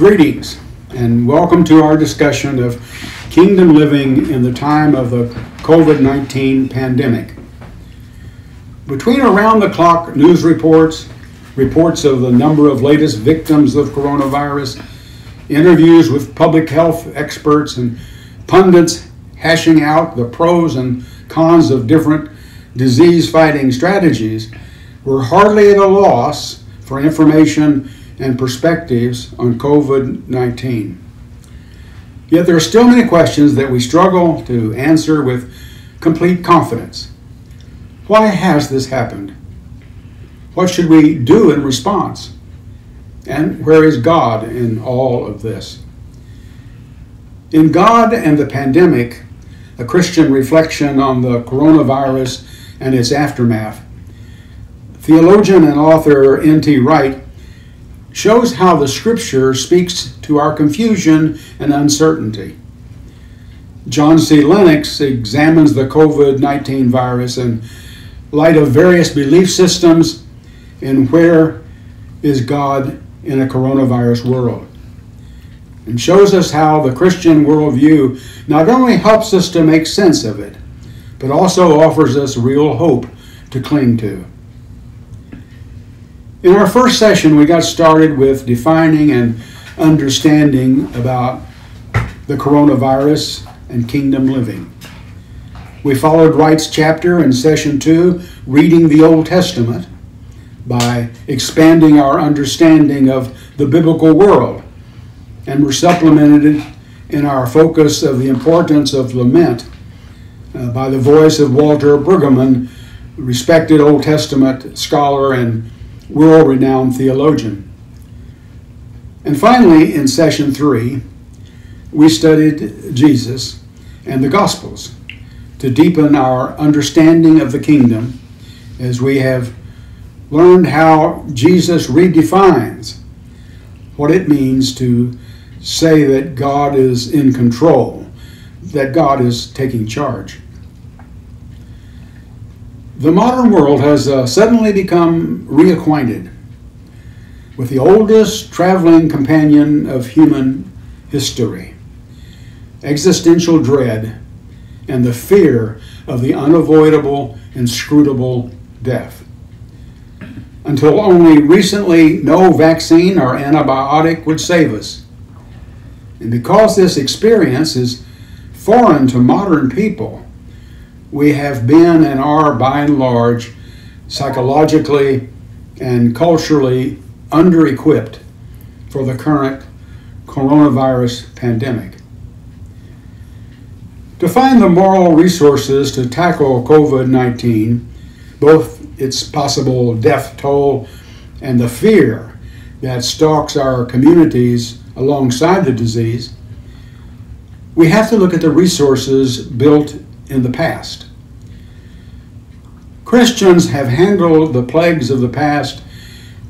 Greetings and welcome to our discussion of kingdom living in the time of the COVID 19 pandemic. Between around the clock news reports, reports of the number of latest victims of coronavirus, interviews with public health experts, and pundits hashing out the pros and cons of different disease fighting strategies, we're hardly at a loss for information and perspectives on COVID 19. Yet there are still many questions that we struggle to answer with complete confidence. Why has this happened? What should we do in response? And where is God in all of this? In God and the Pandemic, a Christian reflection on the coronavirus and its aftermath, theologian and author N.T. Wright shows how the scripture speaks to our confusion and uncertainty. John C. Lennox examines the COVID 19 virus in light of various belief systems and where is God in a coronavirus world. And shows us how the Christian worldview not only helps us to make sense of it, but also offers us real hope to cling to. In our first session, we got started with defining and understanding about the coronavirus and kingdom living. We followed Wright's chapter in session two, reading the Old Testament, by expanding our understanding of the biblical world, and were supplemented in our focus of the importance of lament uh, by the voice of Walter Brueggemann, respected Old Testament scholar and world renowned theologian. And finally, in session three, we studied Jesus and the Gospels to deepen our understanding of the kingdom as we have learned how Jesus redefines what it means to say that God is in control, that God is taking charge. The modern world has uh, suddenly become reacquainted with the oldest traveling companion of human history existential dread and the fear of the unavoidable, inscrutable death. Until only recently, no vaccine or antibiotic would save us. And because this experience is foreign to modern people, we have been and are by and large psychologically and culturally under equipped for the current coronavirus pandemic. To find the moral resources to tackle COVID 19, both its possible death toll and the fear that stalks our communities alongside the disease, we have to look at the resources built in the past. Christians have handled the plagues of the past,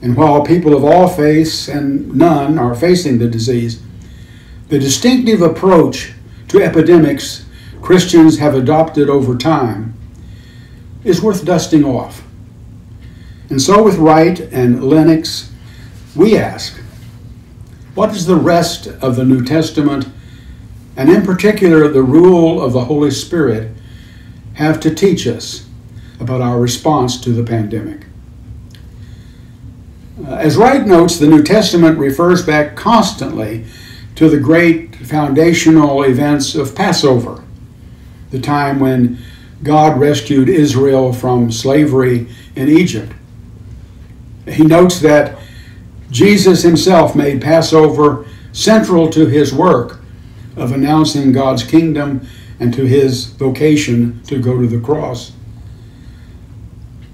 and while people of all faiths and none are facing the disease, the distinctive approach to epidemics Christians have adopted over time is worth dusting off. And so, with Wright and Lennox, we ask what does the rest of the New Testament and in particular the rule of the Holy Spirit, have to teach us about our response to the pandemic. Uh, as Wright notes, the New Testament refers back constantly to the great foundational events of Passover, the time when God rescued Israel from slavery in Egypt. He notes that Jesus himself made Passover central to his work of announcing God's kingdom and to his vocation to go to the cross.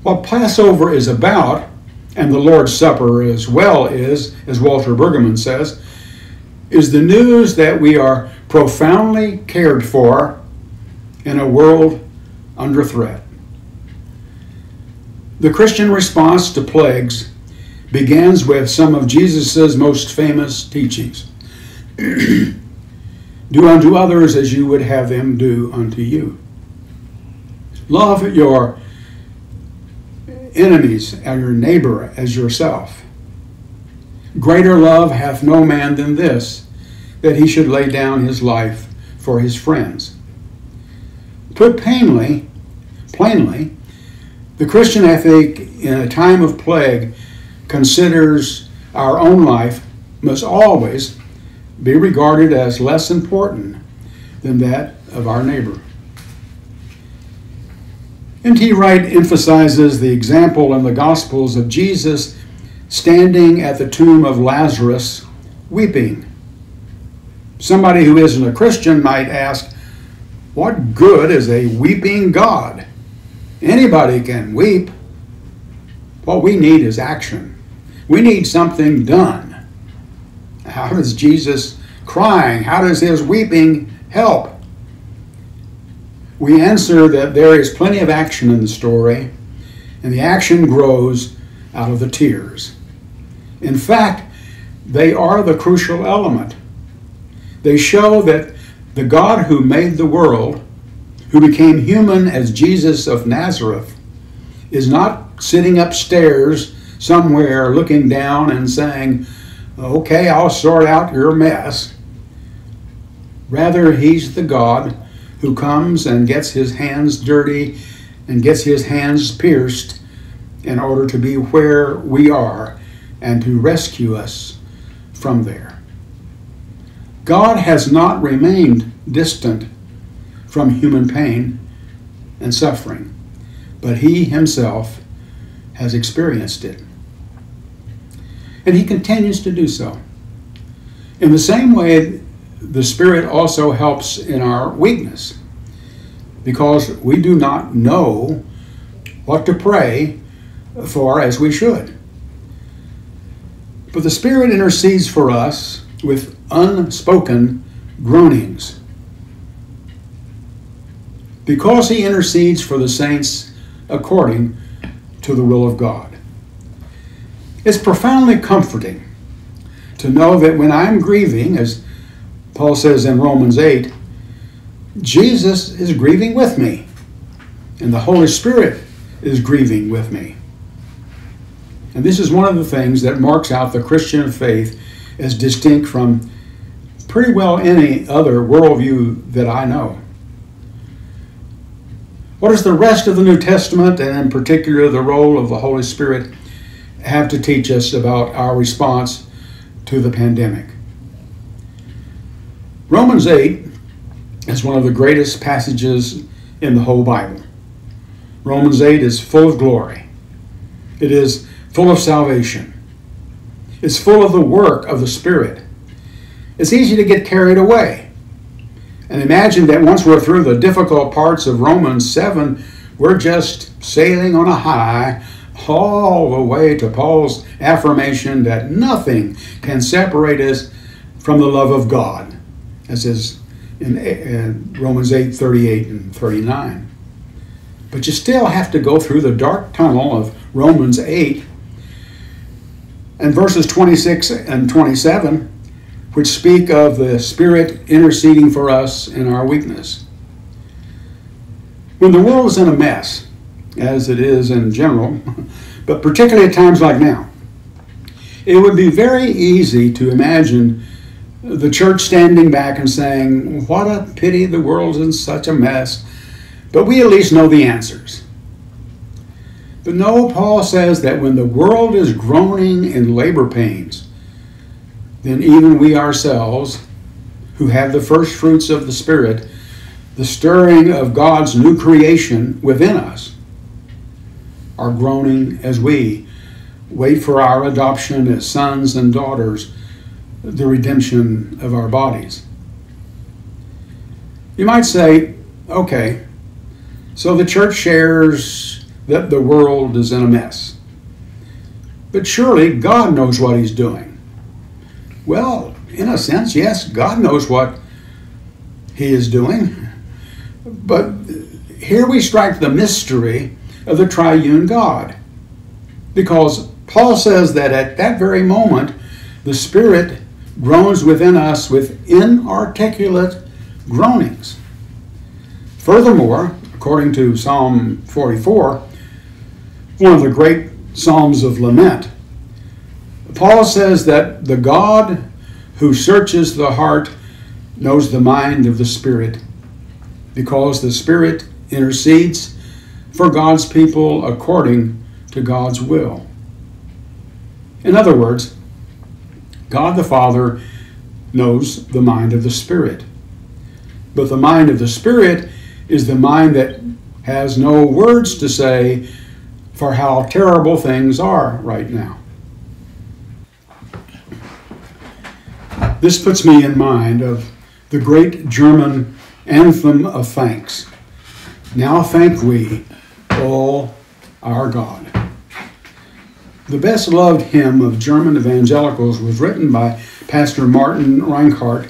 What Passover is about, and the Lord's Supper as well is, as Walter Brueggemann says, is the news that we are profoundly cared for in a world under threat. The Christian response to plagues begins with some of Jesus' most famous teachings. Do unto others as you would have them do unto you. Love your enemies and your neighbor as yourself. Greater love hath no man than this, that he should lay down his life for his friends. Put plainly, plainly, the Christian ethic in a time of plague considers our own life must always be regarded as less important than that of our neighbor. N.T. Wright emphasizes the example in the Gospels of Jesus standing at the tomb of Lazarus weeping. Somebody who isn't a Christian might ask, What good is a weeping God? Anybody can weep. What we need is action. We need something done. How does Jesus crying, how does his weeping help? We answer that there is plenty of action in the story, and the action grows out of the tears. In fact, they are the crucial element. They show that the God who made the world, who became human as Jesus of Nazareth, is not sitting upstairs somewhere looking down and saying, Okay, I'll sort out your mess. Rather, he's the God who comes and gets his hands dirty and gets his hands pierced in order to be where we are and to rescue us from there. God has not remained distant from human pain and suffering, but he himself has experienced it. And he continues to do so. In the same way, the Spirit also helps in our weakness because we do not know what to pray for as we should. But the Spirit intercedes for us with unspoken groanings. Because He intercedes for the saints according to the will of God. It's profoundly comforting to know that when I'm grieving, as Paul says in Romans 8, Jesus is grieving with me, and the Holy Spirit is grieving with me. And this is one of the things that marks out the Christian faith as distinct from pretty well any other worldview that I know. What does the rest of the New Testament, and in particular the role of the Holy Spirit, have to teach us about our response to the pandemic? Romans 8 is one of the greatest passages in the whole Bible. Romans 8 is full of glory, it is full of salvation, it's full of the work of the Spirit. It's easy to get carried away. And imagine that once we're through the difficult parts of Romans 7, we're just sailing on a high all the way to Paul's affirmation that nothing can separate us from the love of God as is in, in Romans 8 38 and 39. But you still have to go through the dark tunnel of Romans 8 and verses 26 and 27, which speak of the Spirit interceding for us in our weakness. When the world is in a mess, as it is in general, but particularly at times like now, it would be very easy to imagine the church standing back and saying, What a pity the world's in such a mess, but we at least know the answers. But no, Paul says that when the world is groaning in labor pains, then even we ourselves, who have the first fruits of the Spirit, the stirring of God's new creation within us, are groaning as we wait for our adoption as sons and daughters the redemption of our bodies. You might say, okay, so the church shares that the world is in a mess. But surely God knows what He's doing. Well, in a sense, yes, God knows what He is doing. But here we strike the mystery of the triune God. Because Paul says that at that very moment, the Spirit groans within us with inarticulate groanings. Furthermore, according to Psalm 44, one of the great Psalms of lament, Paul says that the God who searches the heart knows the mind of the Spirit, because the Spirit intercedes for God's people according to God's will. In other words, God the Father knows the mind of the Spirit. But the mind of the Spirit is the mind that has no words to say for how terrible things are right now. This puts me in mind of the great German anthem of thanks. Now thank we all our God. The best loved hymn of German evangelicals was written by Pastor Martin Rinkart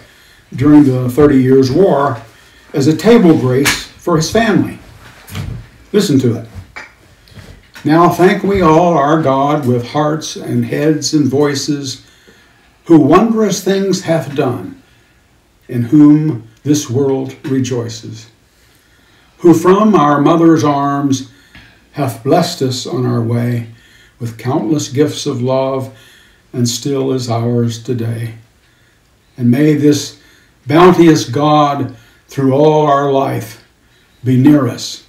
during the Thirty Years' War as a table grace for his family. Listen to it. Now thank we all our God with hearts and heads and voices, who wondrous things hath done, in whom this world rejoices, who from our mother's arms hath blessed us on our way with countless gifts of love, and still is ours today. And may this bounteous God through all our life be near us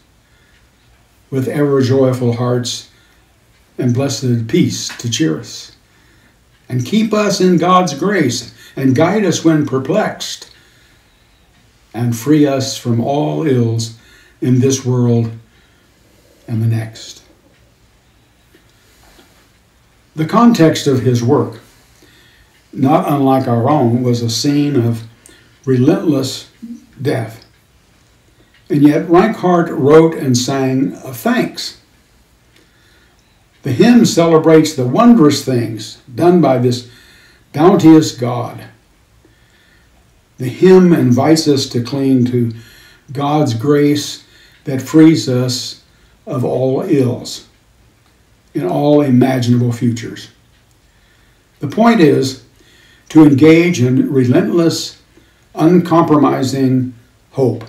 with ever joyful hearts and blessed peace to cheer us. And keep us in God's grace and guide us when perplexed and free us from all ills in this world and the next. The context of his work, not unlike our own, was a scene of relentless death. And yet Rinkart wrote and sang of thanks. The hymn celebrates the wondrous things done by this bounteous God. The hymn invites us to cling to God's grace that frees us of all ills in all imaginable futures. The point is to engage in relentless, uncompromising hope.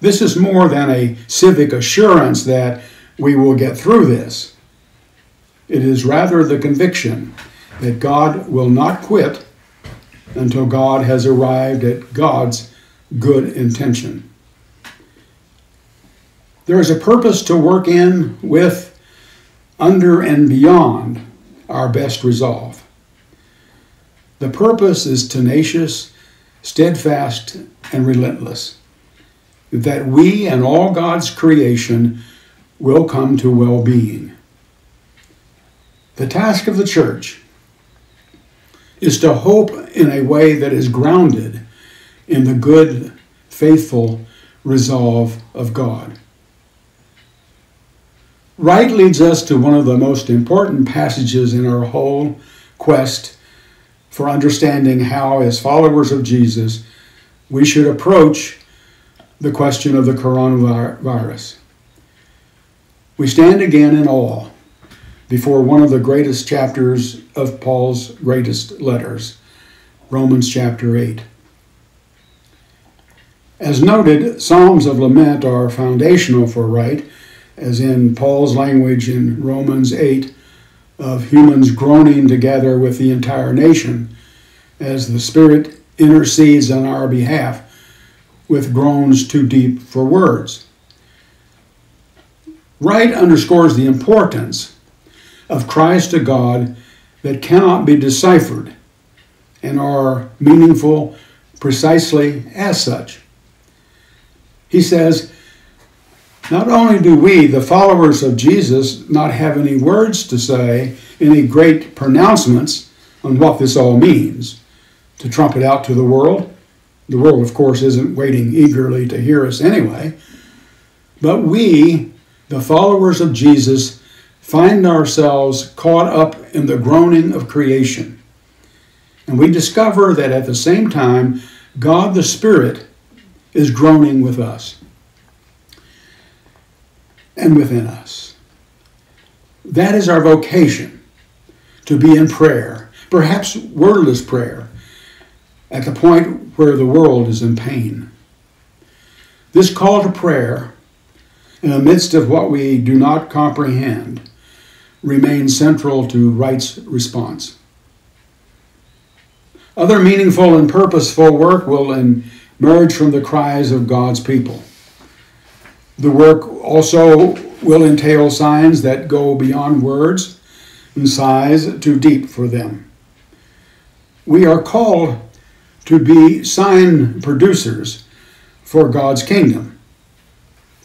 This is more than a civic assurance that we will get through this. It is rather the conviction that God will not quit until God has arrived at God's good intention. There is a purpose to work in, with, under, and beyond our best resolve. The purpose is tenacious, steadfast, and relentless that we and all God's creation will come to well being. The task of the church is to hope in a way that is grounded in the good, faithful resolve of God. Wright leads us to one of the most important passages in our whole quest for understanding how, as followers of Jesus, we should approach the question of the coronavirus. We stand again in awe before one of the greatest chapters of Paul's greatest letters, Romans chapter 8. As noted, Psalms of Lament are foundational for Wright, as in Paul's language in Romans 8 of humans groaning together with the entire nation as the Spirit intercedes on our behalf with groans too deep for words. Wright underscores the importance of cries to God that cannot be deciphered and are meaningful precisely as such. He says, Not only do we, the followers of Jesus, not have any words to say, any great pronouncements on what this all means, to trumpet out to the world, the world, of course, isn't waiting eagerly to hear us anyway. But we, the followers of Jesus, find ourselves caught up in the groaning of creation. And we discover that at the same time, God the Spirit is groaning with us and within us. That is our vocation to be in prayer, perhaps wordless prayer, at the point where the world is in pain. This call to prayer, in the midst of what we do not comprehend, remains central to Wright's response. Other meaningful and purposeful work will emerge from the cries of God's people. The work also will entail signs that go beyond words and sighs too deep for them. We are called to be sign producers for God's kingdom,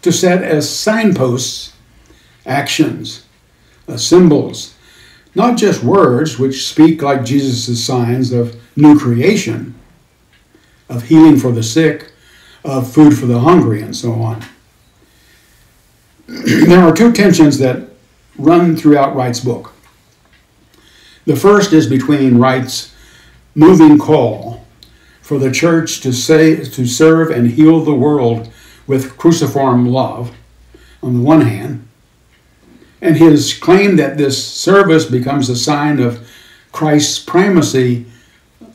to set as signposts actions, symbols, not just words which speak like Jesus' signs of new creation, of healing for the sick, of food for the hungry, and so on. there are two tensions that run throughout Wright's book. The first is between Wright's moving call for the church to say to serve and heal the world with cruciform love on the one hand, and his claim that this service becomes a sign of Christ's primacy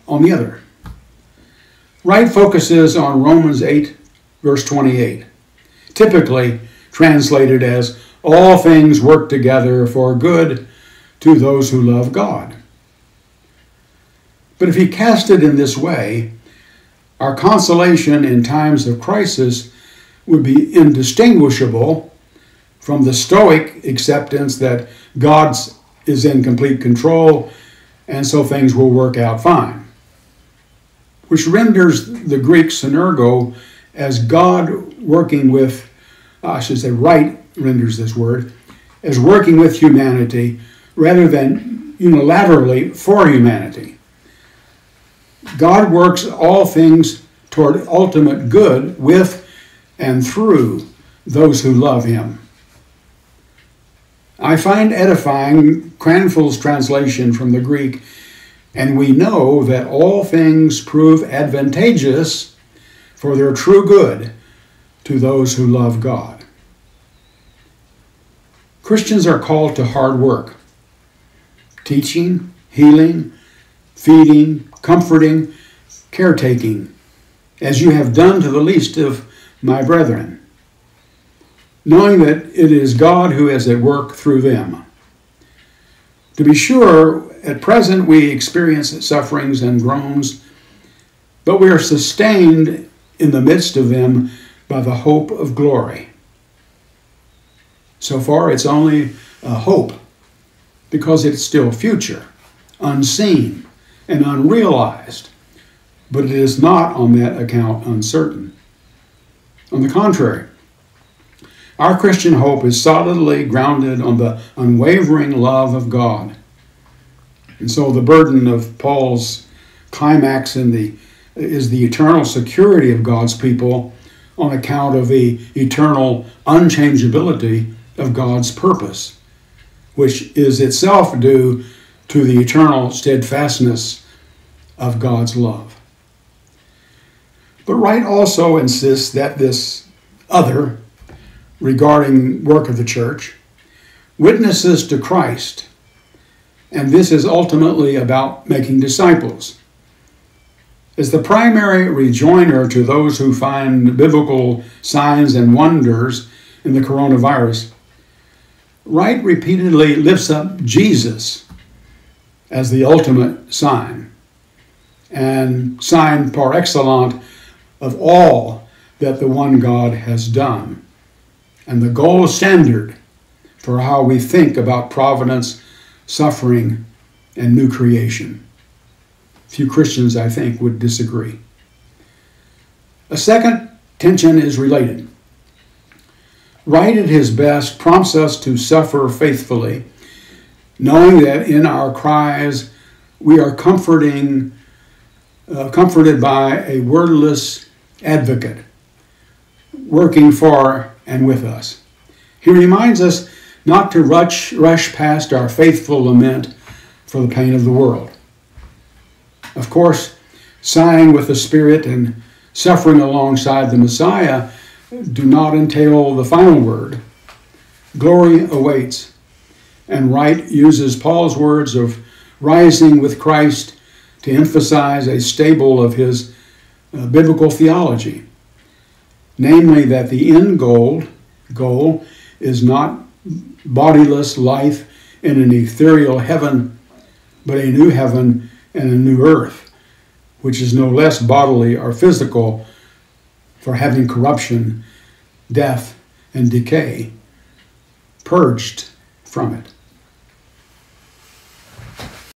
on the other. Wright focuses on Romans 8, verse 28, typically translated as all things work together for good to those who love God. But if he cast it in this way, our consolation in times of crisis would be indistinguishable from the Stoic acceptance that God is in complete control and so things will work out fine, which renders the Greek synergo as God working with Ah, I should say, Wright renders this word, as working with humanity rather than unilaterally for humanity. God works all things toward ultimate good with and through those who love Him. I find edifying Cranfield's translation from the Greek, and we know that all things prove advantageous for their true good to those who love God. Christians are called to hard work teaching, healing, feeding, comforting, caretaking, as you have done to the least of my brethren, knowing that it is God who is at work through them. To be sure, at present we experience sufferings and groans, but we are sustained in the midst of them by the hope of glory. So far, it's only a hope because it's still future, unseen, and unrealized, but it is not on that account uncertain. On the contrary, our Christian hope is solidly grounded on the unwavering love of God. And so the burden of Paul's climax in the is the eternal security of God's people on account of the eternal unchangeability of God's purpose, which is itself due to the eternal steadfastness of God's love. But Wright also insists that this other, regarding work of the church, witnesses to Christ, and this is ultimately about making disciples is the primary rejoinder to those who find biblical signs and wonders in the coronavirus. Wright repeatedly lifts up Jesus as the ultimate sign and sign par excellence of all that the one God has done and the gold standard for how we think about providence, suffering, and new creation. Few Christians, I think, would disagree. A second tension is related. Wright at his best prompts us to suffer faithfully, knowing that in our cries we are comforting, uh, comforted by a wordless advocate working for and with us. He reminds us not to rush, rush past our faithful lament for the pain of the world. Of course, sighing with the Spirit and suffering alongside the Messiah do not entail the final word. Glory awaits. And Wright uses Paul's words of rising with Christ to emphasize a stable of his uh, biblical theology, namely that the end goal, goal is not bodiless life in an ethereal heaven, but a new heaven and a new earth, which is no less bodily or physical for having corruption, death, and decay purged from it.